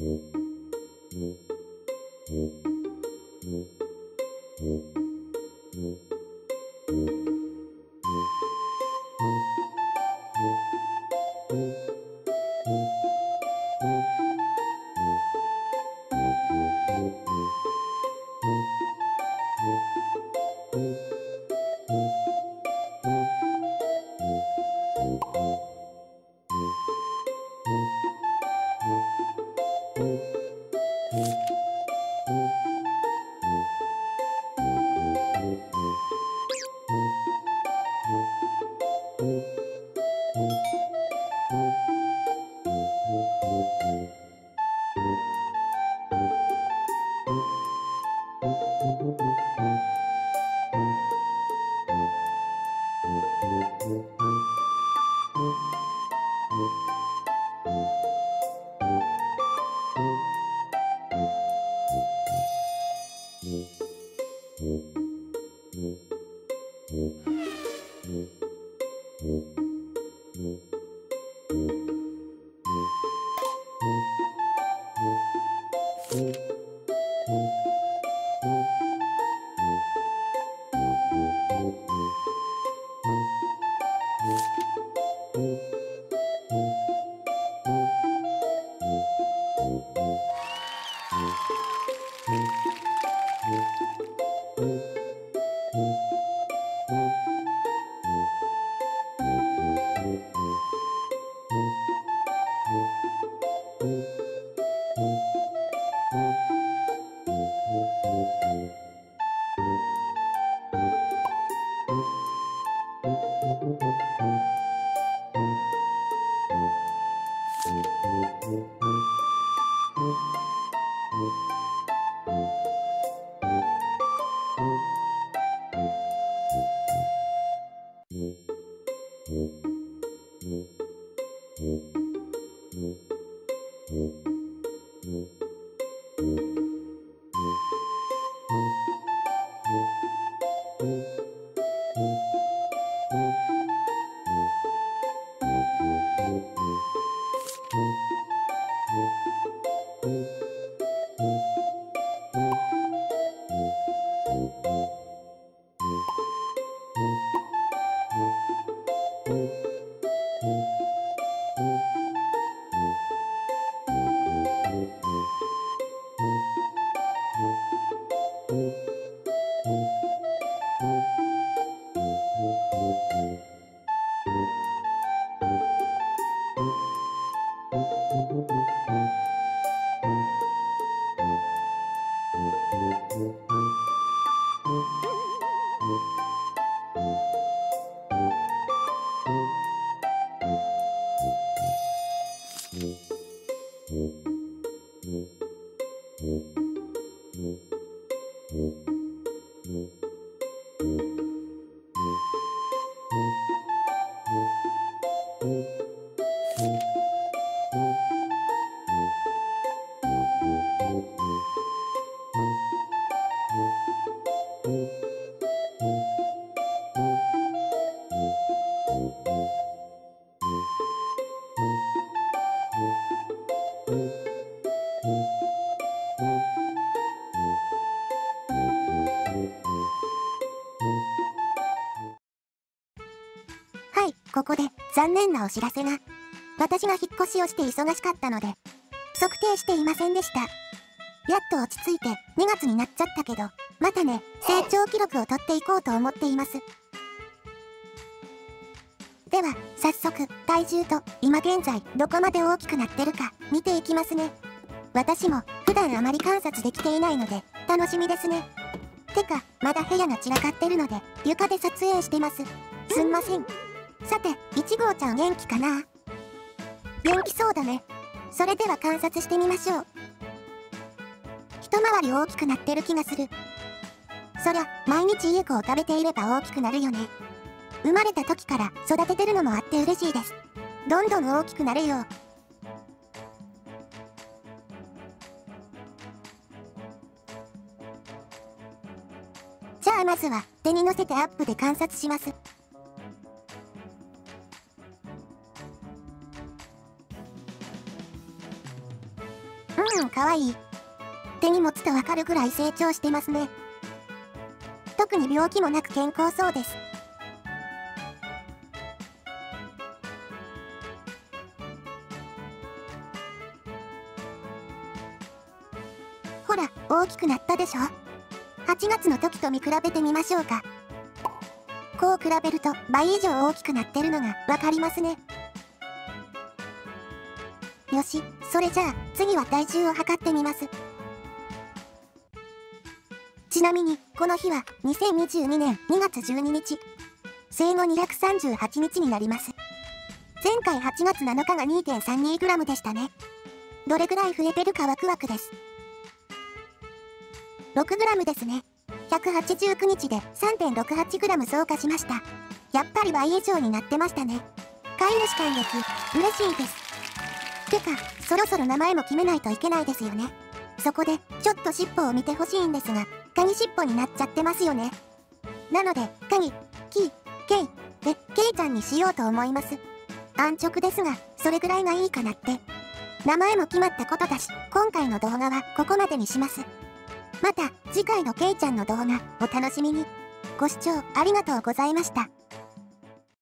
Mm-hmm. Mm-hmm. Música は Mm-hmm. ここで残念なお知らせが。私が引っ越しをして忙しかったので、測定していませんでした。やっと落ち着いて2月になっちゃったけど、またね、成長記録を取っていこうと思っています。では、早速、体重と今現在どこまで大きくなってるか見ていきますね。私も普段あまり観察できていないので楽しみですね。てか、まだ部屋が散らかってるので床で撮影してます。すんません。さて、1号ちゃん元気かな？元気そうだね。それでは観察してみましょう。一回り大きくなってる気がする。そりゃ、毎日いい子を食べていれば大きくなるよね。生まれた時から育ててるのもあって嬉しいです。どんどん大きくなれよ。じゃあまずは手に乗せてアップで観察します。い。手に持つとわかるぐらい成長してますね。特に病気もなく健康そうです。ほら、大きくなったでしょ ?8 月の時と見比べてみましょうか。こう比べると倍以上大きくなってるのがわかりますね。よし、それじゃあ次は体重を測ってみます。ちなみに、この日は2022年2月12日。生後238日になります。前回8月7日が 2.32g でしたね。どれぐらい増えてるかワクワクです。6g ですね。189日で 3.68g 増加しました。やっぱり倍以上になってましたね。飼い主感激、嬉しいです。てか、そろそろ名前も決めないといけないですよね。そこで、ちょっと尻尾を見てほしいんですが、カニ尻尾になっちゃってますよね。なので、カニ、キ、ケイで、ケイちゃんにしようと思います。安直ですが、それぐらいがいいかなって。名前も決まったことだし、今回の動画はここまでにします。また次回のけいちゃんの動画お楽しみに。ご視聴ありがとうございました。